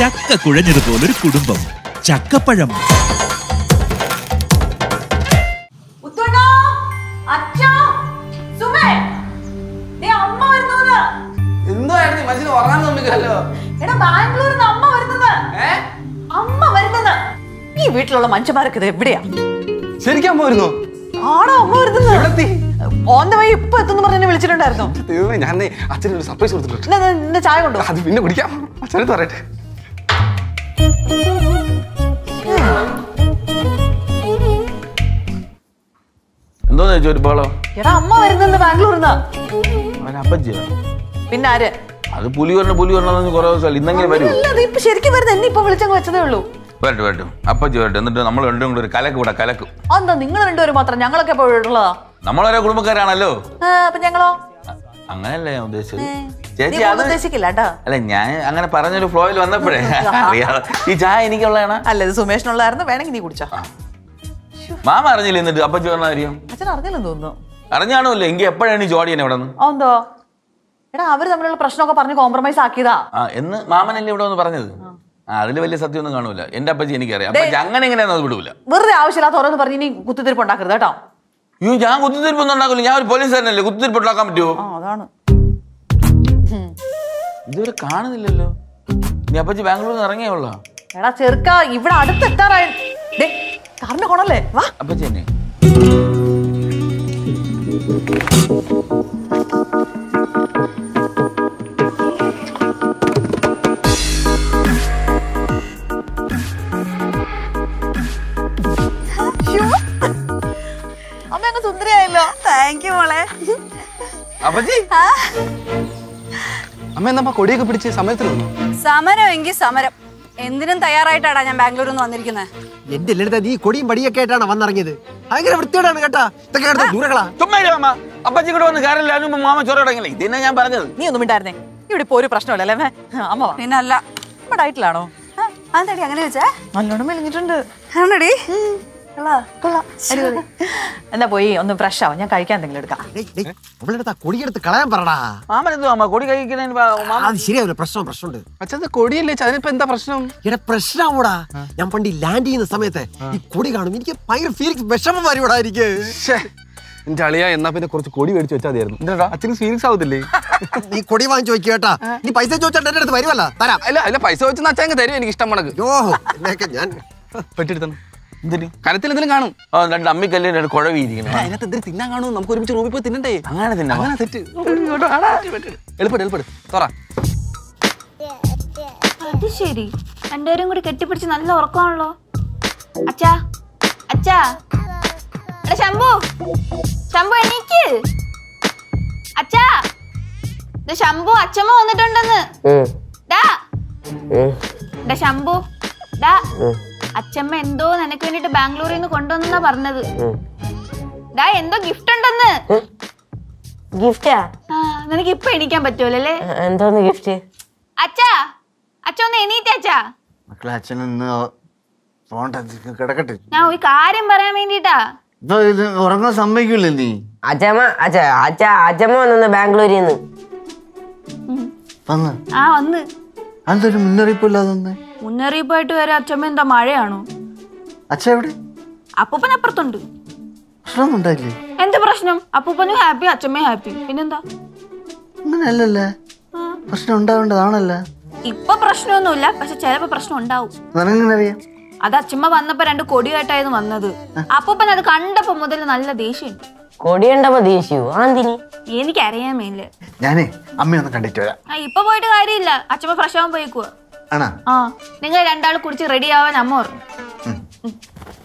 ചക്ക കുഴഞ്ഞതുപോലൊരു കുടുംബം. ചക്കപ്പഴം. ഈ വീട്ടിലുള്ള മനുഷ്യന്മാരൊക്കെ ഇത് എവിടെയാ? ശരിക്കും അമ്മ വരുന്നു? ആണോ അമ്മ വരുന്നത്? ഓൺ ദ വഴി ഇപ്പൊ എത്തുന്നു പറഞ്ഞ് വിളിച്ചിട്ടുണ്ടായിരുന്നു. ഞാൻ അച്ഛനൊരു സർപ്രൈസ് കൊടുത്തിട്ടുണ്ട്. ചായ കൊണ്ടു? അത് പിന്നെ കുടിക്കാം. അച്ഛനടുത്ത് പറയട്ടെ. എന്തോന്ന് ചോദിച്ചു ഒരു ബഹളം എടാ അമ്മ വരുന്നത് പിന്നെ ആര്? അത് പുലി വരണം പുലി വരണം കുറെ ദിവസം ഇന്നെങ്കിലും വരൂ. ഇല്ല അത് ഇപ്പൊ ശരിക്കും വരുന്നത് എന്നെ ഇപ്പൊ വിളിച്ചങ്ങ് വെച്ചതേ ഉള്ളൂ. വരട്ടെ വരട്ടെ. അപ്പച്ചി വരട്ടെ. എന്നിട്ട് നമ്മൾ രണ്ടും കൂടെ ഒരു കലക്ക് കൂടെ കലക്കും. അതെന്താ നിങ്ങൾ രണ്ടുപേരും മാത്രം? ഞങ്ങളൊക്കെ എപ്പോ ഉള്ളതാ നമ്മളൊരേ കുടുംബക്കാരാണല്ലോ. അപ്പൊ ഞങ്ങളോ? അങ്ങനെയല്ല ഞാൻ ഉദ്ദേശിച്ചത്? ചേച്ചി അത് ഉദ്ദേശിക്കില്ല കേട്ടോ. അല്ല ഞാൻ അങ്ങനെ പറഞ്ഞൊരു ഫ്ലോയിൽ വന്നപ്പോഴേ അറിയാതെ. ഈ ചായ എനിക്കുള്ളതാണ്? അല്ല ഇത് സുമേഷിനുള്ളതായിരുന്നു. വേണമെങ്കിൽ നീ കുടിച്ചോ. മാമ അറിഞ്ഞില്ല എന്നിട്ട്? അപ്പൊ പറഞ്ഞ കാര്യം? അച്ഛൻ അറിഞ്ഞില്ലെന്ന് തോന്നുന്നു. അറിഞ്ഞാണല്ലോ എങ്കിൽ എപ്പോഴാണ് ഈ ജോഡി എന്നെ ഇവിടെ എന്തോ? എടാ അവർ തമ്മിലുള്ള പ്രശ്നമൊക്കെ പറഞ്ഞ് കോംപ്രമൈസ് ആക്കിയതാ. എന്ന് മാമനല്ലേ ഇവിടെ വന്ന് പറഞ്ഞത്? അതിൽ വലിയ സത്യമൊന്നും കാണൂല. എന്റെ അപ്പച്ചി എനിക്കറിയാം. അങ്ങനെ എങ്ങനെയാണെന്ന് അത് വിടൂല. വെറുതെ ആവശ്യമില്ലാത്ത ഓരോന്ന് പറഞ്ഞ് ഇനി കുത്തിത്തിരിപ്പ് ഉണ്ടാക്കരുത് കേട്ടോ. അയ്യോ ഞാൻ കുത്തിത്തിരിപ്പൊന്നും ഉണ്ടാക്കില്ല ഞാൻ ഒരു പോലീസുകാരനല്ലേ കുത്തിത്തിരിപ്പ് ഉണ്ടാക്കാൻ പറ്റുമോ ആ അതാണ്. ഇതുവരെ കാണുന്നില്ലല്ലോ. നീ അപ്പച്ചി ബാംഗ്ലൂരിൽ നിന്ന് ഇറങ്ങിയേ ഉള്ളോ? എടാ ചെറുക്ക ഇവിടെ അടുത്ത് എത്താറായി. ദേ, കാറിന്റെ കൊണല്ലേ? വാ. അപ്പച്ചി എന്നെ. അമ്മ അമ്മ എന്നമ്മ കൊടിയൊക്കെ പിടിച്ച് സമയത്തിൽ വന്നു? സമരം എങ്കിൽ സമരം. എന്തിനും തയ്യാറായിട്ടാടാ ഞാൻ ബാംഗ്ലൂരിൽ നിന്ന് വന്നിരിക്കുന്നത് എന്റെ ലളിത നീ കൊടിയും പടിയൊക്കെ ആയിട്ടാണ് വന്നിറങ്ങിയത്. ഭയങ്കര വൃത്തിയോടാണ് കേട്ടാ. ഇതൊക്കെ എടുത്ത് ദൂരകളാ. ചുമ്മാ അപ്പച്ചി കൂടെ വന്ന് കാറില്ല മാമ ചോറ് ഇതന്നെ ഞാൻ പറഞ്ഞത്. നീ ഒന്നും മിണ്ടായിരുന്നേ? ഇവിടെ ഇപ്പൊ ഒരു പ്രശ്നമല്ലേ അല്ലേ അമ്മേ? അമ്മ പിന്നെ അല്ല അമ്മ ഡയറ്റിലാണോ? അതെടി അങ്ങനെ വെച്ചാ? നല്ലോണം മെലിഞ്ഞിട്ടുണ്ട്. ആണടി? എന്നാ പോയി ഒന്ന് ഫ്രഷ് ആവും? ഞാൻ കഴിക്കാൻ എന്തെങ്കിലും എടുക്കാം. അവളുടെ അടുത്ത് ആ കൊടിയെടുത്ത് കളയാൻ പറടാ. മാമൻ എന്തോ മാമ കൊടി കഴിക്കുന്നതിന് അത് ശരിയാവില്ല. പ്രശ്നം പ്രശ്നമുണ്ട് അച്ഛൻ കൊടിയല്ലേ? അതിനിപ്പോ എന്താ പ്രശ്നം? ഇവിടെ പ്രശ്നമാവൂടാ ഞാൻ പണ്ട് ഈ ലാൻഡ് ചെയ്യുന്ന സമയത്ത് ഈ കൊടി കാണും. എനിക്ക് ഭയങ്കര ഫീലിക്സ് വിഷമം വരുവാടാ എനിക്ക്. എന്റെ അളിയ എന്നാ പിന്നെ കുറച്ച് കൊടി മേടിച്ച് വെച്ചാൽ മതിയായിരുന്നു. അച്ഛന് ഫീലിക്സ് ആവത്തില്ലേ? നീ കൊടി വാങ്ങിച്ചു വെക്കുക കേട്ടാ. നീ പൈസ ചോദിച്ചാൽ എന്റെ അടുത്ത് വരുമല്ല തരാം. അല്ല അല്ല പൈസ ചോദിച്ചാൽ അച്ഛൻ തരും എനിക്ക് ഇഷ്ടം മണക്ക് ഓഹോ എന്നൊക്കെ ഞാൻ പെട്ടെടുത്തു എന്തിന്? കരത്തിൽ എന്തെങ്കിലും കാണും രണ്ട് അമ്മിക്കല്ലിന് രണ്ട് കുഴവി ഇരിക്കണം അതിനകത്ത് എന്തെങ്കിലും തിന്നാൻ കാണും നമുക്ക് ഒരുമിച്ച് റൂമിൽ പോയി തിന്നണ്ടേ? അങ്ങനെ തിന്നാ. അങ്ങനെ തെറ്റ്. എളുപ്പട് എളുപ്പട്. തുറ. അത് ശരി. രണ്ടുപേരും കൂടി കെട്ടിപ്പിടിച്ച് നല്ല ഉറക്കമാണല്ലോ. അച്ഛാ അച്ഛാ. എടാ ശംഭു. ശംഭു എനിക്ക് അച്ഛാ. ദേ ശംഭു അച്ഛമ്മ വന്നിട്ടുണ്ടെന്ന്. ഡാ ഡാ ശംഭു. ഡാ അച്ഛമ്മ എന്തോ നിനക്ക് വേണ്ടിട്ട് ബാംഗ്ലൂരിൽ നിന്ന് കൊണ്ടുവന്നാ പറഞ്ഞത്. ഡാ എന്തോ ഗിഫ്റ്റ് ഉണ്ടെന്ന്. ഗിഫ്റ്റാ? ആ നിനക്ക് ഇപ്പൊ എണീക്കാൻ പറ്റുമല്ലേ എന്തോന്ന് ഗിഫ്റ്റ് അച്ഛാ അച്ഛ ഒന്ന് എണീറ്റ അച്ഛാ. മക്കളെ പോണ്ട കിടക്കട്ടെ. ഞാൻ ഒരു കാര്യം പറയാൻ വേണ്ടിട്ടാ. ഉറങ്ങാൻ സമ്മതിക്കില്ലേ നീ? അച്ഛമ്മ അച്ഛ അച്ഛ അച്ഛമ്മ വന്നു ബാംഗ്ലൂരിൽ നിന്ന്. വന്ന്? ആ വന്ന്. അതൊരു മുന്നറിയിപ്പില്ലാതെ മുന്നറിയിപ്പായിട്ട് വരെ അച്ഛമ്മ എന്താ മഴയാണോ? അച്ഛ എവിടെ അപ്പൂപ്പൻ അപ്പുറത്തുണ്ട്. പ്രശ്നമൊന്നും ഉണ്ടായില്ലേ? എന്ത് പ്രശ്നം? അപ്പൂപ്പനും ഹാപ്പി അച്ഛമ്മയും ഹാപ്പി. പിന്നെന്താ? അങ്ങനെയല്ലല്ലേ? പ്രശ്നം ഉണ്ടാവേണ്ടതാണല്ലേ? ഇപ്പൊ പ്രശ്നമൊന്നുമില്ല പക്ഷെ ചിലപ്പോ പ്രശ്നം ഉണ്ടാവും. നിനങ്ങനെ അറിയാം അത് അച്ഛമ്മ വന്നപ്പോ രണ്ട് കൊടിയായിട്ടായിരുന്നു വന്നത്. അപ്പൂപ്പൻ അത് കണ്ടപ്പോ മുതൽ നല്ല ദേഷ്യം. കൊടിയുണ്ടപ്പോ ദേഷ്യു? ആന്തിനി? എനിക്കറിയാൻ മേലെ. ഞാനേ അമ്മയൊന്ന് കണ്ടിട്ട് വരാം. ഇപ്പൊ പോയിട്ട് കാര്യമില്ല. അച്ഛമ്മ ഫ്രഷ് ആവാൻ പോയിക്കുവാ. ആണാ? ആ നിങ്ങൾ രണ്ടാൾ കുടിച്ച് റെഡി ആവാൻ അമ്മ പറഞ്ഞു.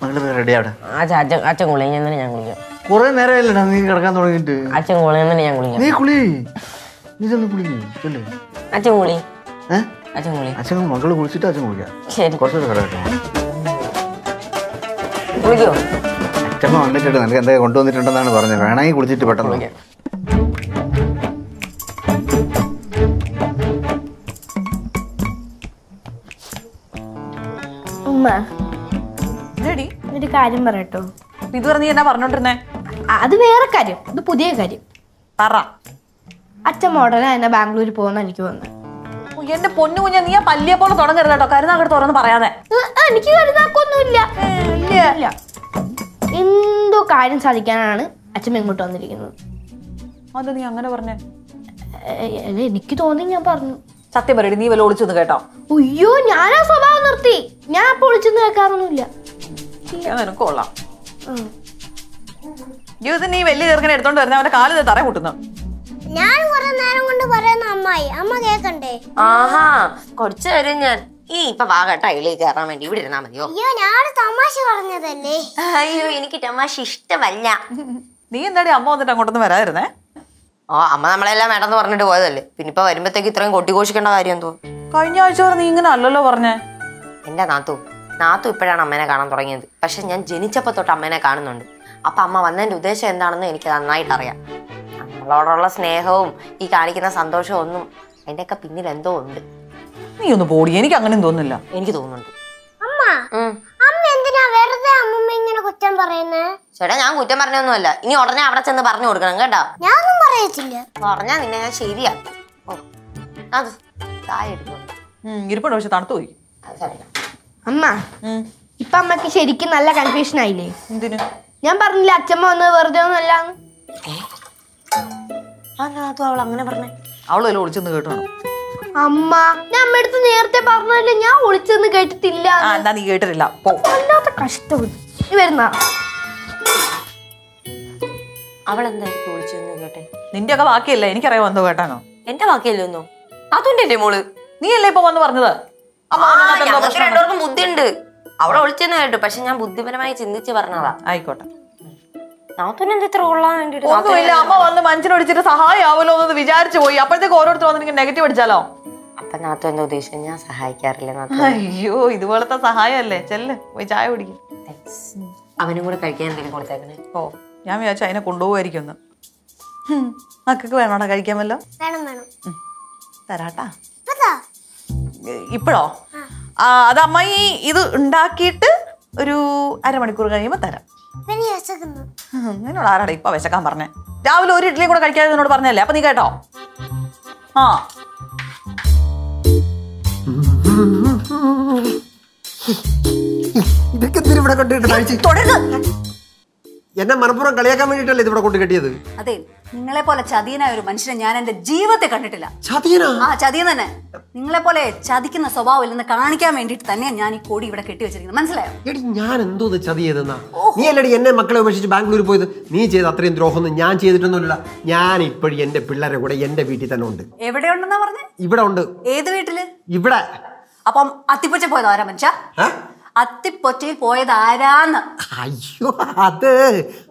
മകൾ റെഡി അവിടെ അച്ഛ അച്ഛൻ അച്ഛൻ കുളി ഞാൻ തന്നെ ഞാൻ കുളിക്കാം. കുറെ നേരമായില്ലടാ നീ കിടക്കാൻ തുടങ്ങിയിട്ട്. അച്ഛൻ കുളി ഞാൻ തന്നെ ഞാൻ കുളിക്കാം. നീ കുളി. നീ ചെന്ന് കുളിക്കേ ചെല്ലേ. അച്ഛൻ കുളി. അച്ഛൻ കുളി. അച്ഛൻ മകൾ കുളിച്ചിട്ട് അച്ഛൻ കുളിക്കാം. ശരി. കുറച്ചുകൂടെ കിടക്കട്ടെ കുളിക്കോ? അച്ഛമ്മ വന്നിട്ടുണ്ട്. നിനക്ക് എന്താ കൊണ്ടുവന്നിട്ടുണ്ടെന്നാണ് പറഞ്ഞത്. വേണമെങ്കിൽ കുളിച്ചിട്ട് പെട്ടെന്ന് കുളിക്കാം. ഉമ്മ ഇതെടി. ഒരു കാര്യം പറയട്ടോ. ഇതുവരെ നീ എന്നാ പറഞ്ഞോണ്ടിരുന്നേ? അത് വേറെ കാര്യം. ഇത് പുതിയ കാര്യം. പറ. അച്ഛൻ മോഡലാ എന്നെ ബാംഗ്ലൂർ പോകുന്ന എനിക്ക് വന്ന് എന്റെ പൊന്നു കുഞ്ഞ നീ ആ പല്ലിയെ പോലെ തുടങ്ങരുത് കേട്ടോ. കരുനാകട്ട് തുറന്ന് പറയാതെ. എനിക്ക് കരുതാക്കൊന്നുമില്ല ഇല്ല. എന്തോ കാര്യം സാധിക്കാനാണ് അച്ഛൻ ഇങ്ങോട്ട് വന്നിരിക്കുന്നത്. അത് നീ അങ്ങനെ പറഞ്ഞേ? എനിക്ക് തോന്നി ഞാൻ പറഞ്ഞു. സത്യം പറയടി നീ വല്ല ഒളിച്ചു കേട്ടോ. അയ്യോ ഞാൻ ആ സ്വഭാവം നിർത്തി. ഞാൻ അപ്പൊ വിളിച്ചൊന്നും കേൾക്കാറൊന്നുമില്ല. നിനക്ക് കൊള്ളാം. ജീവിതത്തിൽ നീ വലിയ ചെറുക്കനെ എടുത്തോണ്ട് വരുന്ന അവന്റെ കാൽ തറ കൂട്ടുന്നു. ഞാൻ കുറെ നേരം കൊണ്ട് പറയുന്ന അമ്മായി അമ്മ കേക്കണ്ടേ? ആഹാ കുറച്ചു നേരം ഞാൻ ഈ ഇപ്പൊ വാകട്ട അയിലേ കയറാൻ വേണ്ടി ഇവിടെ ഇരുന്നാ മതിയോ? അയ്യോ ഞാൻ തമാശ പറഞ്ഞതല്ലേ? അയ്യോ എനിക്ക് തമാശ ഇഷ്ടമല്ല. നീ എന്താടി അമ്മ വന്നിട്ട് അങ്ങോട്ടൊന്നും വരാതിരുന്നേ? ഓ അമ്മ നമ്മളെല്ലാം വേണ്ടെന്ന് പറഞ്ഞിട്ട് പോയതല്ലേ? പിന്നെ ഇപ്പൊ വരുമ്പത്തേക്ക് ഇത്രയും കൊട്ടിഘോഷിക്കേണ്ട കാര്യം എന്തോ? കഴിഞ്ഞ ആഴ്ച വരെ നീ ഇങ്ങനെ അല്ലല്ലോ പറഞ്ഞേ. എന്റെ നാത്തു നാത്തു ഇപ്പോഴാണ് അമ്മേനെ കാണാൻ തുടങ്ങിയത്. പക്ഷെ ഞാൻ ജനിച്ചപ്പോ തൊട്ട് അമ്മേനെ കാണുന്നുണ്ട്. അപ്പൊ അമ്മ വന്നതിന്റെ ഉദ്ദേശം എന്താണെന്ന് എനിക്ക് നന്നായിട്ട് അറിയാം. നമ്മളോടുള്ള സ്നേഹവും ഈ കാണിക്കുന്ന സന്തോഷവും ഒന്നും അതിന്റെയൊക്കെ പിന്നിൽ എന്തോ ഉണ്ട്. നീ ഒന്ന് പോടി എനിക്ക് അങ്ങനെ തോന്നുന്നില്ല. എനിക്ക് തോന്നുന്നുണ്ട്. അമ്മ അമ്മ എന്തിനാ വെറുതെ അമ്മമ്മ ഇങ്ങനെ കുറ്റം പറയുന്നേ? ചേട്ടാ ഞാൻ കുറ്റം പറഞ്ഞൊന്നുമല്ല. ഇനി ഉടനെ അവിടെ ചെന്ന് പറഞ്ഞു കൊടുക്കണം കേട്ടോ. ഞാനൊന്നും പറയത്തില്ല. പറഞ്ഞാ നിന്നെ ഞാൻ ശരിയാക്കും ഓ അത് ചായ എടുക്കുന്നു ഉം, ഇരിപ്പുണ്ട് പക്ഷെ തണുത്തു പോയി. അമ്മ ഇപ്പൊ അമ്മയ്ക്ക് ശരിക്കും നല്ല കൺഫ്യൂഷൻ ആയില്ലേ? എന്തിനു? ഞാൻ പറഞ്ഞില്ല അച്ഛമ്മ വന്ന് വെറുതെ ഒന്നല്ല അവൾ അങ്ങനെ പറഞ്ഞേ? ഒളിച്ചെന്ന് കേട്ടോ അമ്മ ഞാൻ അമ്മയടുത്ത് നേരത്തെ പറഞ്ഞല്ലേ ഞാൻ ഒളിച്ചെന്ന് കേട്ടിട്ടില്ല എന്താ നീ കേട്ടിട്ടില്ല. കഷ്ടം. വരുന്ന? അവൾ എന്തായിരിക്കും വിളിച്ചെന്ന് കേട്ടെ നിന്റെ ഒക്കെ ബാക്കിയല്ലേ? എനിക്കറിയാം വന്നു കേട്ടാനോ. എന്റെ ബാക്കിയല്ലോ അതുണ്ട് എന്റെ മോൾ? നീ അല്ലേ ഇപ്പൊ വന്ന് പറഞ്ഞത്? ഞങ്ങൾക്ക് രണ്ടുപേർക്കും ബുദ്ധിയുണ്ട്. അവളെ വിളിച്ചെന്ന് കേട്ടു. പക്ഷെ ഞാൻ ബുദ്ധിപരമായി ചിന്തിച്ച് പറഞ്ഞതാ. ആയിക്കോട്ടെ. ഒന്നുമില്ല. അമ്മ വന്ന് മനുഷ്യനൊടിച്ചിട്ട് സഹായമാവല്ലോ എന്ന് വിചാരിച്ചു പോയി. അപ്പോഴത്തേക്ക് ഓരോരുത്തർ വന്നിട്ട് നെഗറ്റീവ് അടിച്ചാലോ? അപ്പൊ നാത്തു എന്താ ഉദ്ദേശിച്ചത്? ഞാൻ സഹായിക്കാറില്ല അയ്യോ ഇതുപോലത്തെ സഹായമല്ലേ? ചെല്ല്. പോയി ചായ കുടിക്കും. അവനും കൂടെ കഴിക്കാൻ എന്തെങ്കിലും കൊടുത്തേക്കണേ. ഓ. ഞാൻ വിചാരിച്ചു അതിനെ കൊണ്ടുപോകുമായിരിക്കും ഒന്ന് മക്കൾക്ക് വേണോടാ കഴിക്കാൻ വല്ലോ വേണം വേണം. തരാട്ടാ. ഇപ്പോഴോ? ആ. അത് അമ്മായി ഇത് ഉണ്ടാക്കിയിട്ട് ഒരു അരമണിക്കൂർ കഴിയുമ്പോൾ തരാം. നിന്നോട് ആരാടാ ഇപ്പൊ വിശക്കാൻ പറഞ്ഞേ? രാവിലെ ഒരു ഇഡ്ലിയും കൂടെ കഴിക്കാതെ നിന്നോട് പറഞ്ഞല്ലേ? അപ്പൊ നീ കേട്ടോ? ആ. ഇതൊക്കെ എന്തിനാ ഇവിടെ കണ്ടിട്ട് കഴിച്ച് തുടരുത്. എന്നെ മനപ്പുറം കളിയാക്കാൻ വേണ്ടിട്ടല്ലേ ഇതിവിടെ ഇവിടെ കൊണ്ട് കെട്ടിയത്? അതെ നിങ്ങളെ പോലെ ചതിയനായ ഒരു മനുഷ്യനെ ഞാൻ എന്റെ ജീവിതത്തെ കണ്ടിട്ടില്ല. ചതിയനാ? ആ ചതിയൻ തന്നെ. നിങ്ങളെ പോലെ ചതിക്കുന്ന സ്വഭാവം ഇല്ലെന്ന് കാണിക്കാൻ വേണ്ടിട്ട് തന്നെയാണ് ഞാൻ ഈ കോടി ഇവിടെ കെട്ടി വെച്ചിരിക്കുന്നത്. മനസ്സിലായോ? എടി ഞാൻ എന്തോ ഇത് ചതി ചെയ്തെന്നാ നീ അല്ലടി എന്നെ മക്കളെ ഉപേക്ഷിച്ച് ബാംഗ്ലൂർ പോയത്. നീ ചെയ്ത അത്രയും ദ്രോഹമൊന്നും ഞാൻ ചെയ്തിട്ടൊന്നുമില്ല. ഞാൻ ഇപ്പോഴും എന്റെ പിള്ളേരെ കൂടെ എന്റെ വീട്ടിൽ തന്നെ ഉണ്ട്. എവിടെ ഉണ്ടെന്നാ പറഞ്ഞേ? ഇവിടെ ഉണ്ട്. ഏത് വീട്ടിൽ? ഇവിടെ. അപ്പം അത്തിപ്പൊച്ച പോയതോ ആരാ മനുഷ്യ? അത്തിപ്പൊറ്റയിൽ പോയത് ആരാന്ന് അയ്യോ അത്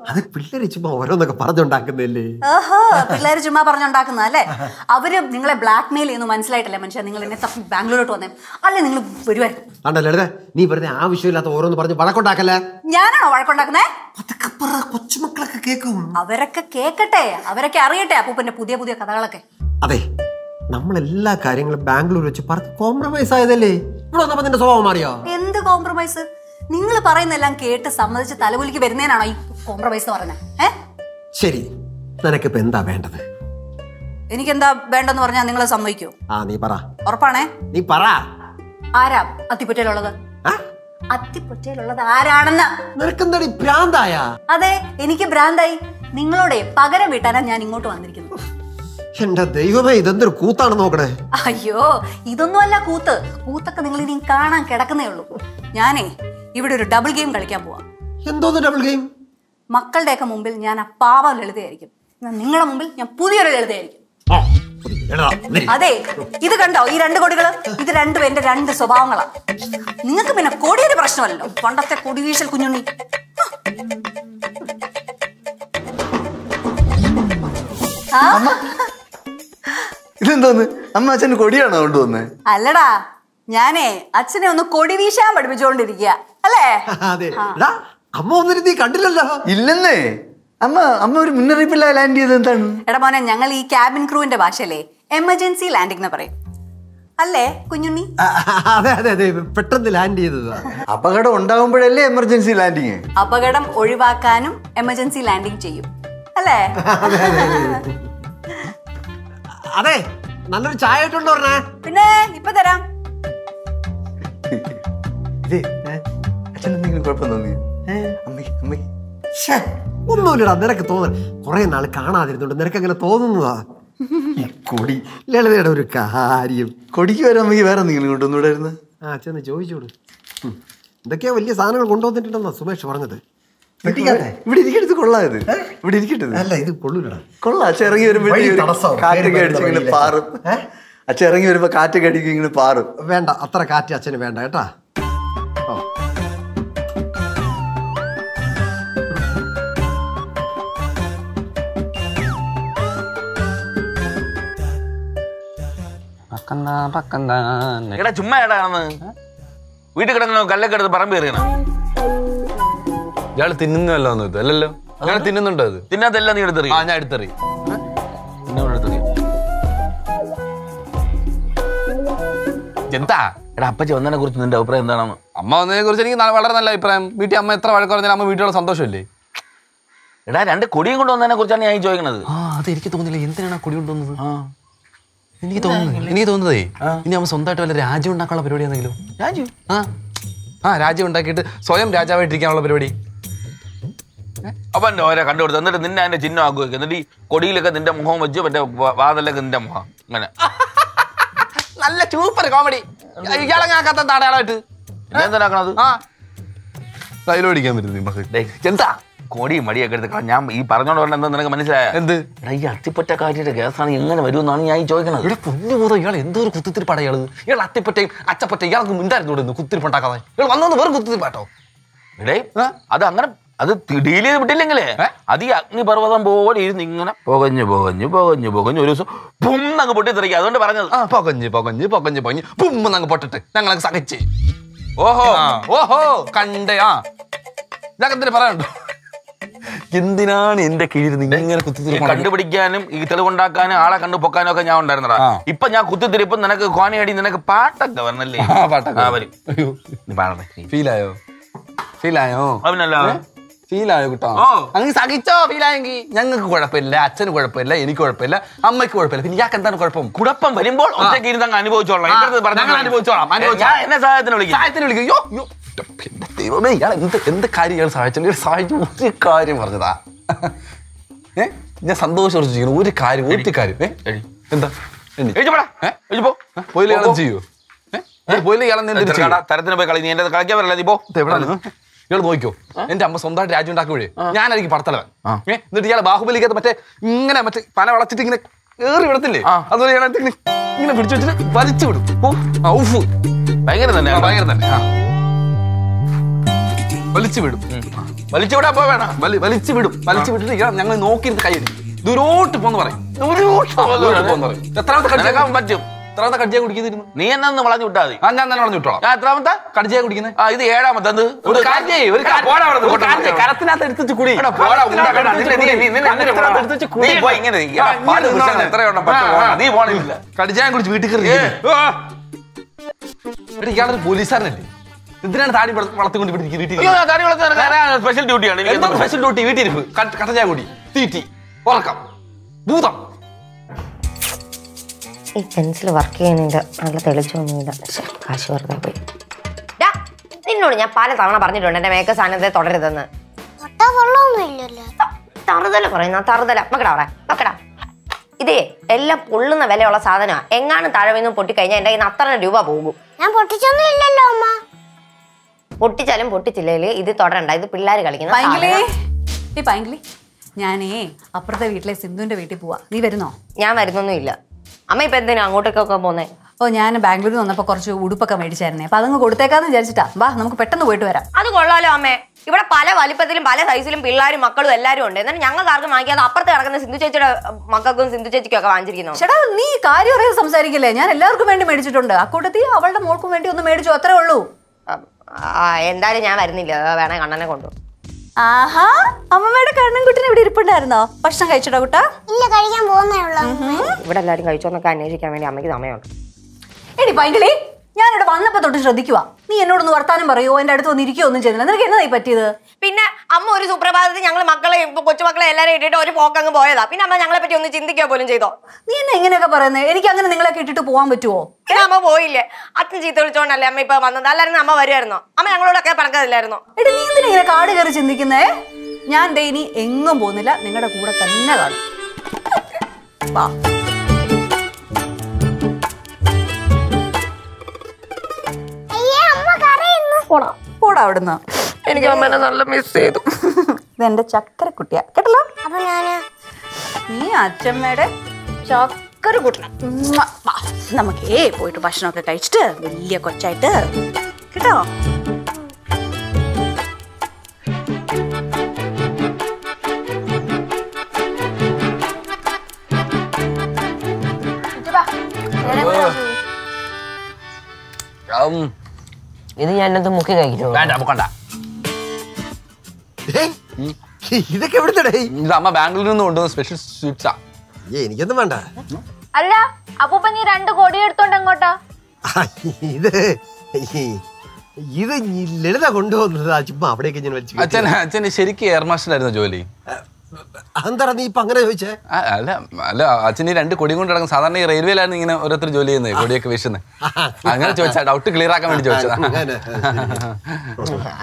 അത് പിള്ളേര് ചുമ്മാ ഓരോന്നൊക്കെ പറഞ്ഞുണ്ടാക്കുന്നല്ലേ ഓഹോ പിള്ളേര് ചുമ്മാ പറഞ്ഞുണ്ടാക്കുന്ന അല്ലേ? അവർ നിങ്ങളെ ബ്ലാക്ക് മെയിൽ ചെയ്യുന്നു മനസ്സിലായിട്ടല്ലേ മനുഷ്യ? നിങ്ങൾ എന്നെ തപ്പി ബാംഗ്ലൂരോട്ട് വന്നേ. അല്ലെ നിങ്ങൾ വരുവായി ആണ്ടോ ലളിത നീ വെറുതെ ആവശ്യമില്ലാത്ത ഓരോന്ന് പറഞ്ഞ് വഴക്കുണ്ടാക്കല്ലേ? ഞാനാണോ വഴക്കുണ്ടാക്കുന്നേ? കൊച്ചുമക്കളൊക്കെ കേൾക്കും അവരൊക്കെ കേക്കട്ടെ അവരൊക്കെ അറിയട്ടെ അപ്പൂപ്പന്റെ പുതിയ പുതിയ കഥകളൊക്കെ. അതെ നമ്മളെല്ലാ കാര്യങ്ങളും ബാംഗ്ലൂർ വെച്ച് പറഞ്ഞ് കോംപ്രമൈസ് ആയതല്ലേ? ഇവിടെ വന്നപ്പോ നിന്റെ സ്വഭാവം മാറിയോ? കോംപ്രമൈസ് നിങ്ങൾ പറയുന്നെല്ലാം കേട്ട് സമ്മതിച്ച് തലകുലിക്ക് വരുന്നതിനാണോ ഈ കോംപ്രമൈസ് പറഞ്ഞ പറഞ്ഞത് ഏ? ശരി നിനക്കിപ്പോ എന്താ വേണ്ടത്? എനിക്കെന്താ വേണ്ടെന്ന് പറഞ്ഞാ നിങ്ങൾ സമ്മതിക്കോ? ആ നീ പറ. ഉറപ്പാണേ? നീ പറ. ആരാ അത്തിപ്പറ്റയിലുള്ളത്? അത്തിപ്പൊറ്റയിലുള്ളത് ആരാണെന്ന്? നിനക്കെന്താടി ഭ്രാന്തായ? അതെ എനിക്ക് ഭ്രാന്തായി. നിങ്ങളോടെ പകരം വീട്ടാനാ ഞാൻ ഇങ്ങോട്ട് വന്നിരിക്കുന്നത്. എന്റെ ദൈവമേ ഇതെന്തൊരു കൂത്താണ് നോക്കണേ. അയ്യോ ഇതൊന്നുമല്ല കൂത്ത്. കൂത്തൊക്കെ നിങ്ങൾ ഇനി കാണാൻ കിടക്കുന്നേ ഉള്ളൂ. ഞാനേ ഇവിടെ ഒരു ഡബിൾ ഗെയിം കളിക്കാൻ പോവാം. എന്തോന്ന് ഡബിൾ ഗെയിം മക്കളുടെയൊക്കെ മുമ്പിൽ ഞാൻ ആ പാവ ലളിതയായിരിക്കും. നിങ്ങളുടെ മുമ്പിൽ ഞാൻ പുതിയൊരു ലളിതയായിരിക്കും. അതെ ഇത് കണ്ടോ? ഈ രണ്ട് കൊടികൾ? ഇത് രണ്ടും എന്റെ രണ്ട് സ്വഭാവങ്ങളാ. നിങ്ങൾക്ക് പിന്നെ കൊടിയൊരു പ്രശ്നമല്ലോ പണ്ടത്തെ കൊടിവീശൽ കുഞ്ഞുണ്ണി. ആ. ഇതെന്തോന്ന്? അമ്മ അച്ഛന് കൊടിയാണോ കൊണ്ടുവന്നേ അല്ലടാ ഞാനേ അച്ഛനെ ഒന്ന് കൊടി വീശാൻ പഠിപ്പിച്ചുകൊണ്ടിരിക്കുക അല്ലേ? അതെ. എടാ, അമ്മ ഒന്നിരുന്ന് നീ കണ്ടില്ലല്ലോ. ഇല്ലെന്നേ. അമ്മ അമ്മ ഒരു മുന്നറിയിപ്പില്ല ലാൻഡ് ചെയ്തത് എന്താണ്? എടാ മോനെ ഞങ്ങൾ ഈ ക്യാബിൻ ക്രൂവിന്റെ ഭാഷയല്ലേ? എമർജൻസി ലാൻഡിംഗ് എന്ന് പറയും. അല്ലേ കുഞ്ഞുണ്ണി? ആ, അതെ അതെ അതെ. പെട്ടെന്ന് ലാൻഡ് ചെയ്തതാ. അപകടം ഉണ്ടാകുമ്പോഴല്ലേ എമർജൻസി ലാൻഡിങ് അപകടം ഒഴിവാക്കാനും എമർജൻസി ലാൻഡിംഗ് ചെയ്യും. അല്ലേ? അതെ നല്ലൊരു ചായ ഇട്ടുണ്ടോ പറഞ്ഞേ? പിന്നെ ഇപ്പൊ തരാം. ഒന്നുമില്ലടാ നിനക്ക് തോന്നുന്നു കുറെ നാൾ കാണാതിരുന്നുണ്ട് നിനക്ക് അങ്ങനെ തോന്നുന്നതാ കൊടി. ലളിതയുടെ ഒരു കാര്യം. കൊടിക്ക് വരാൻ അമ്മയ്ക്ക് വേറെ എന്തെങ്കിലും കൊണ്ടുവന്നൂടായിരുന്നു ആ ചെന്ന് ചോദിച്ചോളൂ. ഉം. വലിയ സാധനങ്ങൾ കൊണ്ടുവന്നിട്ടുണ്ടെന്നാ സുമേഷ് പറഞ്ഞത്. ഇവിടെ ഇരിക്കരുത് കൊള്ളാത് ഇവിടെ ഇരിക്കട്ടത് അല്ല ഇത് കൊള്ളൂലടാ. കൊള്ളാം. വഴി തടസ്സമാവും. കാറ്റൊക്കെ കേറി അടിച്ച് വരുന്ന ഇങ്ങനെ വഴിയിൽ. പാറും. അച്ഛൻ ഇറങ്ങി വരുമ്പോ കാറ്റൊക്കെ അടിക്കും ഇങ്ങനെ പാറും. വേണ്ട അത്ര കാറ്റ് അച്ഛന് വേണ്ട കേട്ടാ. ചുമ്മാ വീട്ടിൽ കിടക്കുന്ന കല്ലൊക്കെ എടുത്ത് പറമ്പ് കയറിയണ ഇയാൾ തിന്നുന്നല്ലോ ഇത് അല്ലല്ലോ? അങ്ങനെ തിന്നുന്നുണ്ടോ അത്? തിന്നാത്തെല്ലാം നീ എടുത്തറിയാ? ആ ഞാൻ എടുത്തറി എന്നോട് എന്താ? എടാ അപ്പച്ചി വന്നതിനെ കുറിച്ച് നിന്റെ അഭിപ്രായം എന്താണ്? അമ്മ വന്നതിനെ കുറിച്ച് എനിക്ക് വളരെ നല്ല അഭിപ്രായം. വീട്ടിൽ അമ്മ എത്ര വഴക്ക് പറഞ്ഞാലും അമ്മ വീട്ടിലുള്ള സന്തോഷമല്ലേ? എടാ രണ്ട് കൊടിയും കൊണ്ട് വന്നതിനെ കുറിച്ചാണ് ഞാൻ ചോദിക്കുന്നത് ആ അത് എനിക്ക് തോന്നുന്നില്ല. എന്തിനാണ് ആ കൊടി കൊണ്ടുവന്നത് എനിക്ക് തോന്നുന്നു എനിക്ക് തോന്നുന്നതേ ഇനി അമ്മ സ്വന്തമായിട്ട് വല്ല രാജ്യം ഉണ്ടാക്കാനുള്ള പരിപാടി എന്തെങ്കിലും രാജ്യം? ആ. ആ രാജ്യം ഉണ്ടാക്കിയിട്ട് സ്വയം രാജാവായിട്ടിരിക്കാനുള്ള പരിപാടി. അപ്പൊ എന്റെ ഓരോ കണ്ടുകൊടുത്തു എന്നിട്ട് നിന്നെ അതിന്റെ ചിഹ്നം ആക്കി എന്നിട്ട് ഈ കൊടിയിലൊക്കെ നിന്റെ മുഖം വെച്ചു മറ്റേ വാതിലൊക്കെ നിന്റെ മുഖം. അങ്ങനെ നല്ല സൂപ്പർ കോമഡി ഇയാളെങ്ങാക്കാത്ത താടയാളായിട്ട് എന്തിനാക്കണത്? ആ. എന്താ കൊടിയും മടിയൊക്കെ എടുത്ത് ഞാൻ ഈ പറഞ്ഞോണ്ട് പറഞ്ഞ എന്താ നിനക്ക് മനസ്സിലായ? എന്ത്? എടാ ഈ അത്തിപ്പറ്റക്കാരിയുടെ കേസാണ് എങ്ങനെ വരുമെന്നാണ് ഞാൻ ഈ ചോദിക്കണത്. ഇവിടെ പൊന്നു പോതോ ഇയാൾ എന്തോ ഒരു കുത്തിത്തിരിപ്പാടാ ഇയാൾ. ഇയാൾ അത്തിപ്പറ്റയും അച്ചപ്പറ്റയും ഇയാൾക്ക് മിണ്ടായിരുന്നു ഇവിടെ കുത്തിരിപ്പുണ്ടാക്കാതെ ഇയാൾ വന്നത് വെറും കുത്തിരിപ്പാട്ടോ. ഇടേ അത് അങ്ങനെ അത് ഡീൽ ചെയ്ത് വിട്ടില്ലെങ്കിലേ അത് ഈ അഗ്നിപർവതം പോലെ ഇരുന്ന് ഇങ്ങനെ പുകഞ്ഞു പുകഞ്ഞു പുകഞ്ഞു പുകഞ്ഞു ഒരു ദിവസം പൊട്ടി പൊട്ടിത്തെറിക്കുക. അതുകൊണ്ട് പറഞ്ഞത് പുകഞ്ഞു പൊകഞ്ഞ് പൊകഞ്ഞ് പൊകഞ്ഞ് പൊകഞ്ഞ് പുമ്മ അങ്ങ് പൊട്ടിട്ട് ഞങ്ങളങ്ങ് സഹിച്ച്. ഓഹോ. ഓഹോ. കണ്ടേ. ആ. എന്തിനു പറയാനുണ്ടോ? എന്തിനാണ് എന്റെ കീഴിൽ നിങ്ങൾ ഇങ്ങനെ ഈ കുത്തിത്തിരിപ്പ് കണ്ടുപിടിക്കാനും ഈ തെളിവുണ്ടാക്കാനും ആളെ കണ്ടു പൊക്കാനും ഒക്കെ ഞാൻ ഉണ്ടായിരുന്നടാ. ഇപ്പൊ ഞാൻ കുത്തിത്തിരിപ്പ് നിനക്ക് കോനയടി നിനക്ക് പാട്ടൊക്കെ വരണല്ലേ? പാട്ടൊക്കെ വരും. ഫീലായോ? ഫീലായോ? അവനല്ല. ഫീലായോ കിട്ടോ. അങ്ങ് സഹിച്ചോ ഫീലായെങ്കിൽ ഞങ്ങൾക്ക് കുഴപ്പമില്ല അച്ഛന് കുഴപ്പമില്ല എനിക്ക് കുഴപ്പമില്ല അമ്മയ്ക്ക് കുഴപ്പമില്ല. പിന്നെ ഇയാൾക്ക് എന്താണ് കുഴപ്പം? കുഴപ്പം വരുമ്പോൾ ഒറ്റയ്ക്ക് ഇരുന്ന് അങ്ങ് അനുഭവിച്ചോളാം എന്നെ സഹായത്തിന് വിളിക്കും. സഹായത്തിന് വിളിക്കും. അയ്യോ അയ്യോ എന്റെ ദൈവമേ ഇയാൾ എന്ത് എന്ത് കാര്യം ഇയാൾ സഹായിച്ചു ഇയാൾ സഹായിച്ചു ഒരു കാര്യം പറഞ്ഞതാ. ഏ? ഞാൻ സന്തോഷിച്ചിരിക്കുന്നു ഒരു കാര്യം ഒരു കാര്യം. ഏ? എന്താ. പോയില്ല ചെയ്യോ? പോയില്ല കട തരത്തിന് പോയി കളി. നീ എന്റെ കളിക്കാൻ വരല്ല? നീ പോ. എവിടെയാണ് ഇയാൾ നോക്കിയോ എന്റെ അമ്മ സ്വന്തമായിട്ട് രാജ്യം ഉണ്ടാക്കുമ്പോഴേ ഞാനായിരിക്കും പടത്തലവൻ? എന്നിട്ട് ഇയാൾ ബാഹുബലിക്കകത്ത് മറ്റേ ഇങ്ങനെ മറ്റേ പല വളച്ചിട്ട് ഇങ്ങനെ ഏറി വിടത്തില്ലേ. അതുപോലെ ഞാൻ ഇങ്ങനെ പിടിച്ചു വെച്ചിട്ട് വലിച്ചു വിടും. ഉഫ്. ഭയങ്കര തന്നെ ഭയങ്കര തന്നെ. വലിച്ചു വിടും. വലിച്ചുവിടാ പോ പോവേണ വലി- വലിച്ചു വിടും. വലിച്ചു വിട്ടിട്ട് ഇയാൾ ഞങ്ങൾ നോക്കി കൈ ദൂരോട്ട് പോന്ന് പറയും. ദൂരോട്ട് പോന്ന് പറയും. എത്രാമത്തെ കളിച്ചേക്കാൻ പറ്റും? എത്രാമത്തെ കടിച്ചാൽ കുടിക്കുന്നിരുന്നു നീ എന്നെ ഒന്ന് വളഞ്ഞു വിട്ടാ മതി ആ ഞാൻ തന്നെ പറഞ്ഞു വിട്ടോളാം ഞാൻ എത്രാമത്തെ കടിച്ചാൽ കുടിക്കുന്നത് ആ ഇത് ഏഴാമത്തെ എന്ത് ഒരു കാര്യം ചെയ്യ്, ഒരു കാര്യം- പോടാ അവിടുന്ന്, ഒരു പോട്ടെ, കാര്യം ചെയ്യ്, പോട്ടെ. കരത്തിനകത്ത് എടുത്തിട്ട് കുടി എടാ, പോടാ, കരത്തിനകത്ത് ഉണ്ടാക്കണ്ട. എടുത്തിട്ട് നിന്നെ- കുടി. നീ- നിന്നെ എന്തിനാ കരത്തിനകത്ത് പോണെ? എടുത്തിട്ട് കുടി. നീ പോ ഇങ്ങനെ ഇരിക്ക്. എടാ, ആ, പാൽ ഇങ്ങനെ കുടിച്ചാൽ നിന്നോ. എത്ര എണ്ണം പറ്റും ആ, പോണം? ആ. നീ പോണില്ല. കടിച്ചാൻ കുടിച്ച് വീട്ടിൽ കയറി ആ. എടാ, ഇയാളൊരു പോലീസുകാരനല്ലേ എന്തിനാണ് താടി വള- വളർത്തിക്കൊണ്ട് ഇവിടെ വീട്ടിൽ സ്പെഷ്യൽ ഡ്യൂട്ടിയാണ് സ്പെഷ്യൽ ഡ്യൂട്ടി വീട്ടിലിരിപ്പ് കട്ടച്ചായ കുടി തീറ്റി ഉറക്കം ഭൂതം ഈ പെൻസിൽ വർക്ക് ചെയ്യുന്നില്ല നല്ല തെളിച്ചൊന്നുമില്ല കാശ് വെറുതെ പോയി. ഡാ, നിന്നോട് ഞാൻ പല തവണ പറഞ്ഞിട്ടുണ്ട് എന്റെ മേക്കപ്പ് സാധനത്തെ തുടരുതെന്ന് തറുതല പറയുന്ന തറുതല. മക്കടാ പറയാ മക്കടാ ഇതേ എല്ലാം പൊള്ളുന്ന വിലയുള്ള സാധനമാണ് എങ്ങാനും താഴെ നിന്ന് പൊട്ടിക്കഴിഞ്ഞാൽ എന്റെ കയ്യിൽ നിന്ന് അത്ര രൂപ പോകും. ഞാൻ പൊട്ടിച്ചൊന്നും ഇല്ലല്ലോ അമ്മ. പൊട്ടിച്ചാലും പൊട്ടിച്ചില്ലേ ഇത് തുടരണ്ട. ഇത് പിള്ളേർ കളിക്കുന്ന ഞാനേ അപ്പുറത്തെ വീട്ടിലെ സിന്ധുവിന്റെ വീട്ടിൽ പോവാ. നീ വരുന്നോ? ഞാൻ വരുന്നൊന്നും ഇല്ല അമ്മ ഇപ്പൊ എന്തിനാ അങ്ങോട്ടേക്കൊക്കെ പോന്നെ? ഓ ഞാൻ ബാംഗ്ലൂരിൽ വന്നപ്പോ കുറച്ച് ഉടുപ്പൊക്കെ മേടിച്ചായിരുന്നേ. അപ്പൊ അതങ്ങ് കൊടുത്തേക്കാന്ന് വിചാരിച്ചിട്ടാ. വാ നമുക്ക് പെട്ടെന്ന് പോയിട്ട് വരാം. അത് കൊള്ളാലോ അമ്മേ. ഇവിടെ പല വലിപ്പത്തിലും പല സൈസിലും പിള്ളേരും മക്കളും എല്ലാരും ഉണ്ട്. എന്നിട്ട് ഞങ്ങൾക്ക് ആർക്കും വാങ്ങിക്കാതെ അപ്പുറത്ത് കിടക്കുന്ന സിന്ധു ചേച്ചിയുടെ മക്കൾക്കും സിന്ധു ചേച്ചിക്കും ഒക്കെ വാങ്ങിച്ചിരിക്കുന്നു. ചേട്ടാ നീ കാര്യം അറിയാൻ സംസാരിക്കില്ലേ? ഞാൻ എല്ലാവർക്കും വേണ്ടി മേടിച്ചിട്ടുണ്ട്. അക്കൂട്ടത്തിൽ അവളുടെ മോൾക്കും വേണ്ടി ഒന്ന് മേടിച്ചു അത്രേ ഉള്ളൂ. ആ, എന്തായാലും ഞാൻ വരുന്നില്ല. വേണേ കണ്ണനെ കൊണ്ടു ആഹാ അമ്മമ്മയുടെ കണ്ണൻകുട്ടിന് ഇവിടെ ഇരിപ്പുണ്ടായിരുന്നോ? ഭക്ഷണം കഴിച്ചോ കുട്ടാ? ഇല്ല കഴിക്കാൻ പോകുന്നേ ഉള്ളൂ ഇവിടെ എല്ലാരും കഴിച്ചോന്നൊക്കെ അന്വേഷിക്കാൻ വേണ്ടി അമ്മയ്ക്ക് സമയമുണ്ട്. എടി പൈങ്കിളി ഞാനിവിടെ വന്നപ്പോ തൊട്ട് ശ്രദ്ധിക്കുക നീ എന്നോടൊന്ന് വർത്താനം പറയുമോ എന്റെ അടുത്ത് വന്ന് ഇരിക്കുകയോ ഒന്നും ചെയ്യുന്നില്ല. നിനക്ക് എന്നതായി പറ്റിയത്? പിന്നെ അമ്മ ഒരു സുപ്രഭാതത്തിൽ ഞങ്ങൾ മക്കളെ ഇപ്പൊ കൊച്ചുമക്കളെ എല്ലാവരും ഇട്ടിട്ട് ഒരു പോക്കങ്ങ് പോയതാ. പിന്നെ അമ്മ ഞങ്ങളെ പറ്റി ഒന്ന് ചിന്തിക്കുക പോലും ചെയ്തോ? നീ എന്നെ ഇങ്ങനെയൊക്കെ പറയുന്നത് എനിക്ക് അങ്ങനെ നിങ്ങളെ ഇട്ടിട്ട് പോകാൻ പറ്റുമോ പിന്നെ അമ്മ പോയില്ലേ? അച്ഛൻ ചീത്ത വിളിച്ചോണ്ടല്ലേ അമ്മ ഇപ്പൊ വന്നത്? അല്ലായിരുന്നു അമ്മ വരുമായിരുന്നോ അമ്മ ഞങ്ങളോടൊക്കെ പറഞ്ഞതില്ലായിരുന്നോ. എടി നീ എന്തിനാ ഇങ്ങനെ കാട് കയറി ചിന്തിക്കുന്നേ? ഞാൻ ദേ ഇനി എങ്ങും പോകുന്നില്ല. നിങ്ങളുടെ കൂടെ തന്നെ കാണും. പോടാ പോടാ അവിടുന്ന്. എനിക്ക് അമ്മേനെ നല്ല മിസ് ചെയ്തു. ഇതെന്റെ ചക്കരക്കുട്ടിയാ. കേട്ടല്ലോ? നീ അച്ഛമ്മയുടെ ചക്കര കുട്ടണം നമുക്കേ പോയിട്ട് ഭക്ഷണമൊക്കെ കഴിച്ചിട്ട് വലിയ കൊച്ചായിട്ട് കേട്ടോ? ഉം, ഇത് ഞാൻ അത് മുക്കി കഴിക്കുന്നു വേണ്ട മുക്കണ്ട. ഇതൊക്കെ എവിടുത്തെ ഇത് അമ്മ ബാംഗ്ലൂരിൽ നിന്ന് കൊണ്ടുവന്ന സ്പെഷ്യൽ സ്വീറ്റ്സാ എനിക്കൊന്നും വേണ്ട. അല്ല അപ്പൂപ്പ നീ രണ്ട് കോടി എടുത്തോണ്ട് അങ്ങോട്ടാ ഇത് ഇത് ലളിത കൊണ്ടുവന്നത്. അച്ഛൻ ചുമ്മാ അവിടേക്ക് ഞാൻ വെച്ചു അച്ഛൻ അച്ഛന് ശരിക്കും എയർ മാർഷലായിരുന്നു ജോലി? അതെന്താ നീ ഇപ്പൊ അങ്ങനെ ചോദിച്ചേ? അല്ല അല്ല അച്ഛൻ ഈ രണ്ട് കൊടി കൊണ്ട് നടക്കും സാധാരണ ഈ റെയിൽവേയിലാണ് ഇങ്ങനെ ഓരോരുത്തർ ജോലി ചെയ്യുന്നത് കൊടിയൊക്കെ വീശുന്നത് അങ്ങനെ ചോദിച്ചാ ഡൗട്ട് ക്ലിയർ ആക്കാൻ വേണ്ടി ചോദിച്ചതാ. അങ്ങനെ,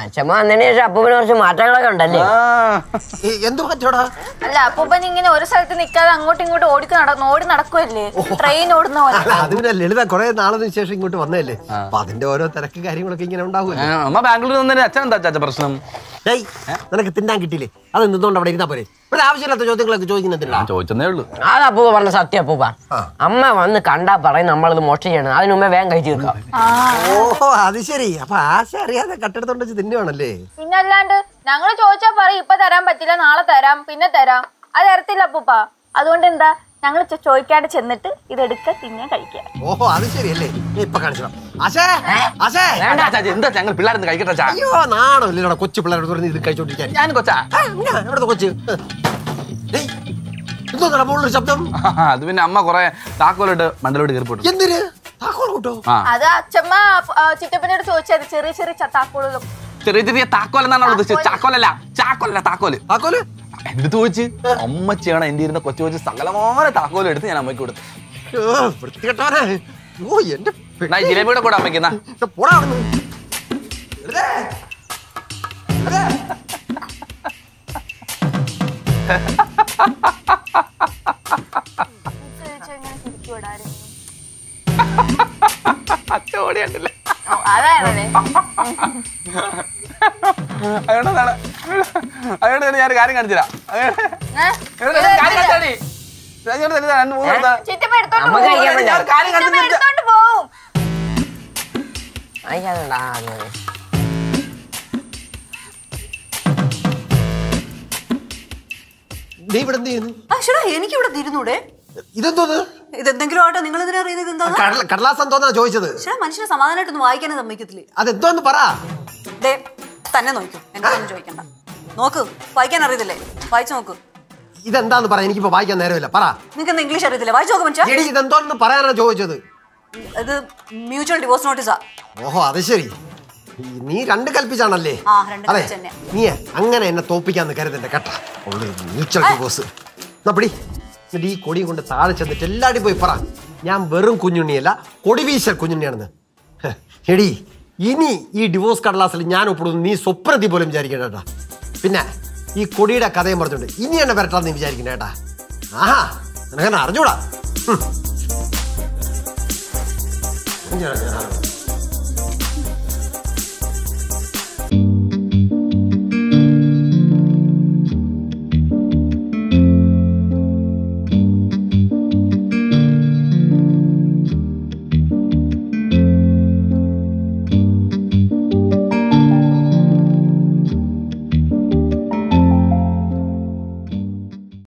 അച്ഛമ്മ വന്നതിന് ശേഷം അപ്പൂപ്പിന് കുറച്ച് മാറ്റങ്ങളൊക്കെ ഉണ്ടല്ലേ? എന്ത് പറ്റോടാ അല്ല അപ്പൂപ്പൻ ഇങ്ങനെ ഒരു സ്ഥലത്ത് നിൽക്കാതെ അങ്ങോട്ടും ഇങ്ങോട്ടും ഓടിക്ക് നടന്നു ഓടി നടക്കുമല്ലേ ട്രെയിൻ ഓടുന്ന പോലെ. അത് പിന്നെ ലളിത കുറെ നാളിന് ശേഷം ഇങ്ങോട്ട് വന്നതല്ലേ? അപ്പൊ അതിന്റെ ഓരോ തിരക്ക് കാര്യങ്ങളൊക്കെ ഇങ്ങനെ ഉണ്ടാവുമല്ലോ. അമ്മ ബാംഗ്ലൂരിൽ വന്നതിന് അച്ഛൻ എന്താ അച്ഛാ പ്രശ്നം? ഏയ് നിനക്ക് തിന്നാൻ കിട്ടിയില്ലേ? അത് നിന്നുകൊണ്ട് അവിടെ ഇരുന്നാ പോരെ? ഇവിടെ ആവശ്യമില്ലാത്ത ചോദ്യങ്ങളൊക്കെ ചോദിക്കുന്നതില്ല. ചോദിച്ചതേ ഉള്ളൂ. അത് അപ്പൂപ്പ പറഞ്ഞ സത്യം അപ്പൂപ്പ. അമ്മ വന്ന് കണ്ടാ പറയും നമ്മളിത് മോഷം ചെയ്യണം അതിന് മുമ്പേ വേഗം കഴിച്ചു തീർക്കാം. ഓഹോ അത് ശരി. അപ്പൊ ആശ അറിയാതെ കട്ടെടുത്തോണ്ട് വെച്ച് തിന്നുവാണല്ലേ? പിന്നെ അല്ലാണ്ട് ഞങ്ങൾ ചോദിച്ചാ പറയും ഇപ്പൊ തരാൻ പറ്റില്ല നാളെ തരാം പിന്നെ തരാം. അത് തരത്തില്ല അപ്പൂപ്പ. അതുകൊണ്ട് എന്താ? ഞങ്ങൾ ചോദിക്കാണ്ട് ചെന്നിട്ട് ഇത് ഇതെടുക്ക തിന്നെ കഴിക്കുക. ഓഹോ അത് ശരിയല്ലേ? ഇപ്പൊ കാണിച്ചോ ആശേ ആശേ. അച്ഛാ, അച്ഛാ, എന്താ ഞങ്ങൾ പിള്ളേരൊന്ന് കഴിക്കട്ടെ അയ്യോ നാണോ ഇല്ലടാ കൊച്ചു പിള്ളേരോട് പറഞ്ഞ് ഇത് കഴിച്ചോണ്ടിരിക്കാൻ. ഞാൻ കൊച്ചാ. എവിടുത്തെ കൊച്ച്. ശബ്ദം. അത് പിന്നെ അമ്മ കൊറേ താക്കോലിട്ട് മണ്ടലോട്ട് കയറിപ്പോട്ടു എന്തിന്? താക്കോൽ കൂട്ടോ? അത് അച്ഛമ്മ ചിറ്റപ്പനോട് ചോദിച്ചത് ചെറിയ ചെറിയ ചത്താക്കുകളും ചെറിയ ചെറിയ താക്കോൽ എന്നാണ് ചാക്കോലല്ല ചാക്കോലല്ല താക്കോൽ. താക്കോൽ? എടുത്ത് ചോദിച്ച് അമ്മച്ചിയാണ് എന്റെ ഇരുന്ന കൊച്ചു കൊച്ചു സകലമായ താക്കോലും എടുത്ത് ഞാൻ അമ്മയ്ക്ക് കൊടുത്തു. ജിലേബിയുടെ കൂടെ അമ്മയ്ക്ക് അച്ഛ ഓടിയണ്ടല്ലേ ശരാ എനിക്കിവിടെ തിരുന്നൂടെ ഇതെന്തോന്ന്? ഇതെന്തെങ്കിലും ആട്ടെ? നിങ്ങൾ എന്തിനാ അറിയുന്നത് എന്താ കടലാസം തോന്നാ ചോദിച്ചത്? മനുഷ്യനെ സമാധാനമായിട്ടൊന്നും വായിക്കാനും സമ്മതിക്കത്തില്ലേ? അതെന്തോന്ന് പറ. ദേ തന്നെ നോക്കൂ. എന്നോടൊന്നും ചോദിക്കണ്ട. നോക്ക് വായിക്കാൻ അറിയത്തില്ലേ? വായിച്ചു നോക്ക്. ഇതെന്താന്ന് പറയാ എനിക്കിപ്പോ വായിക്കാൻ നേരമില്ല. പറ. നിങ്ങൾക്ക് എന്താ ഇംഗ്ലീഷ് അറിയത്തില്ല? വായിച്ചു നോക്ക് മനുഷ്യ. എടി ഇതെന്തോന്ന് പറയാനാണ് ചോദിച്ചത്? ഇത് മ്യൂച്വൽ ഡിവോഴ്സ് നോട്ടീസാ ഓഹോ അത് ശരി. നീ രണ്ട് കൽപ്പിച്ചാണല്ലേ? അതെ നീ അങ്ങനെ എന്നെ തോപ്പിക്കാന്ന് കരുതണ്ട കേട്ടാ. മ്യൂച്വൽ ഡിവോഴ്സ് നപ്പടി പിടി എന്നിട്ട് ഈ കൊടിയും കൊണ്ട് താഴെ ചെന്നിട്ട് എല്ലാവരും പോയി പറ. ഞാൻ വെറും കുഞ്ഞുണ്ണിയല്ല കൊടിവീശൽ കുഞ്ഞുണ്ണിയാണെന്ന്. ഹ്, എടി ഇനി ഈ ഡിവോഴ്സ് കടലാസിൽ ഞാൻ ഒപ്പിടുന്നു നീ സ്വപ്രതി പോലും വിചാരിക്കണ്ട പിന്നെ ഈ കൊടിയുടെ കഥയും പറഞ്ഞിട്ടുണ്ട്. ഇനി എന്നെ വരട്ടാന്ന് നീ വിചാരിക്കണേ കേട്ടാ. ആഹാ നിനക്കെന്നെ അറിഞ്ഞൂടാ.